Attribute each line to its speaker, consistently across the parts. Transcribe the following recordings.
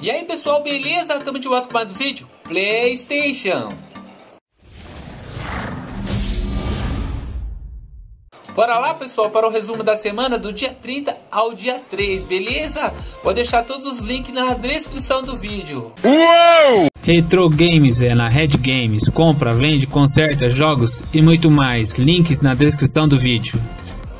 Speaker 1: E aí pessoal, beleza? Estamos de volta com mais um vídeo Playstation Bora lá pessoal para o resumo da semana do dia 30 ao dia 3, beleza? Vou deixar todos os links na descrição do vídeo
Speaker 2: Uou! Retro Games é na Red Games, compra, vende, conserta, jogos e muito mais, links na descrição do vídeo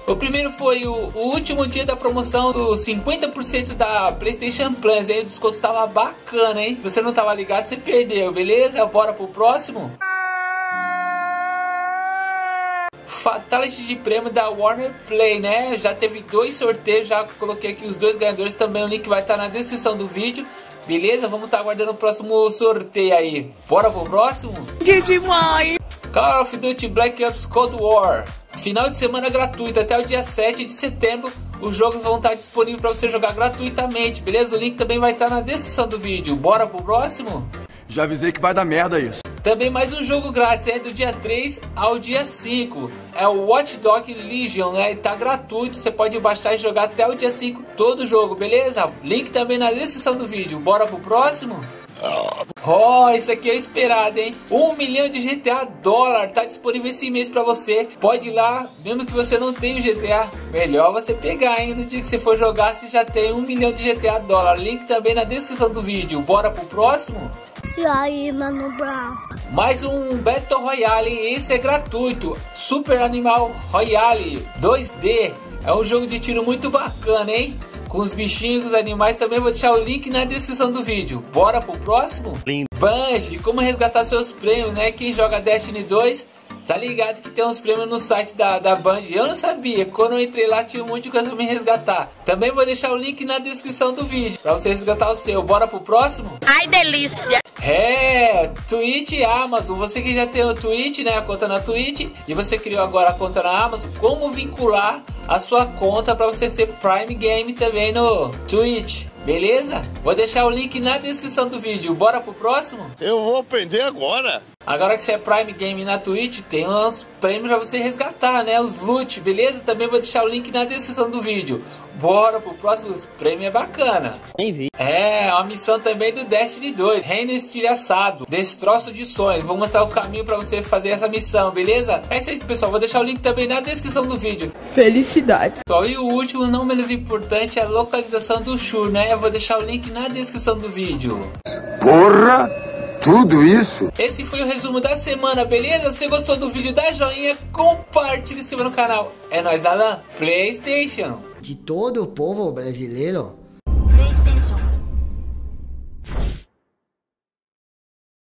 Speaker 1: o primeiro foi o, o último dia da promoção do 50% da PlayStation Plus. Aí o desconto estava bacana, hein? Se você não estava ligado, você perdeu, beleza? Bora pro próximo? Fatality de prêmio da Warner Play, né? Já teve dois sorteios, já coloquei aqui os dois ganhadores também. O link vai estar na descrição do vídeo. Beleza? Vamos estar aguardando o próximo sorteio aí. Bora pro próximo?
Speaker 3: Que demais!
Speaker 1: Call of Duty Black Ops Cold War. Final de semana gratuito até o dia 7 de setembro. Os jogos vão estar disponíveis para você jogar gratuitamente, beleza? O link também vai estar na descrição do vídeo. Bora pro próximo?
Speaker 4: Já avisei que vai dar merda isso.
Speaker 1: Também mais um jogo grátis, é do dia 3 ao dia 5. É o Watch Dog Legion, né? Tá gratuito, você pode baixar e jogar até o dia 5 todo o jogo, beleza? Link também na descrição do vídeo. Bora pro próximo? Oh, isso aqui é esperado, hein? Um milhão de GTA dólar tá disponível esse mês para você. Pode ir lá, mesmo que você não tenha o GTA, melhor você pegar, hein? No dia que você for jogar, você já tem um milhão de GTA dólar. Link também na descrição do vídeo. Bora pro próximo?
Speaker 5: E aí, Mano Brown?
Speaker 1: Mais um Battle Royale, hein? Esse é gratuito. Super Animal Royale 2D. É um jogo de tiro muito bacana, hein? Com os bichinhos, os animais. Também vou deixar o link na descrição do vídeo. Bora pro próximo?
Speaker 2: Lindo.
Speaker 1: Bungie, como resgatar seus prêmios, né? Quem joga Destiny 2 Tá ligado que tem uns prêmios no site da, da Band. Eu não sabia. Quando eu entrei lá tinha um monte de coisa pra me resgatar. Também vou deixar o link na descrição do vídeo. Pra você resgatar o seu. Bora pro próximo?
Speaker 3: Ai, delícia!
Speaker 1: É, Twitch e Amazon. Você que já tem o Twitch, né? A conta na Twitch. E você criou agora a conta na Amazon. Como vincular a sua conta para você ser Prime Game também no Twitch. Beleza? Vou deixar o link na descrição do vídeo. Bora pro próximo?
Speaker 2: Eu vou aprender agora.
Speaker 1: Agora que você é Prime Game na Twitch, tem uns prêmios pra você resgatar, né? Os loot, beleza? Também vou deixar o link na descrição do vídeo. Bora pro próximo, os prêmios é bacana.
Speaker 3: Nem vi.
Speaker 1: É, a missão também do Destiny 2, Reino Estilhaçado, Destroço de Sonhos. Vou mostrar o caminho pra você fazer essa missão, beleza? É isso aí, pessoal. Vou deixar o link também na descrição do vídeo.
Speaker 3: Felicidade.
Speaker 1: E o último, não menos importante, é a localização do Shur, né? Eu vou deixar o link na descrição do vídeo.
Speaker 4: Porra! Tudo isso?
Speaker 1: Esse foi o resumo da semana, beleza? Se gostou do vídeo, dá joinha, compartilha e se inscreva no canal. É nóis, Alan, Playstation.
Speaker 6: De todo o povo brasileiro